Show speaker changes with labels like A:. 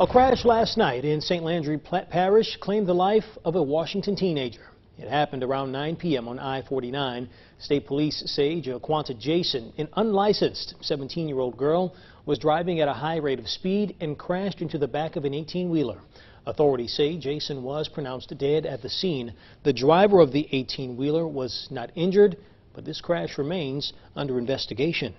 A: A crash last night in St. Landry Parish claimed the life of a Washington teenager. It happened around 9 p.m. on I-49. State police say Jaquanta Jason, an unlicensed 17-year-old girl, was driving at a high rate of speed and crashed into the back of an 18-wheeler. Authorities say Jason was pronounced dead at the scene. The driver of the 18-wheeler was not injured, but this crash remains under investigation.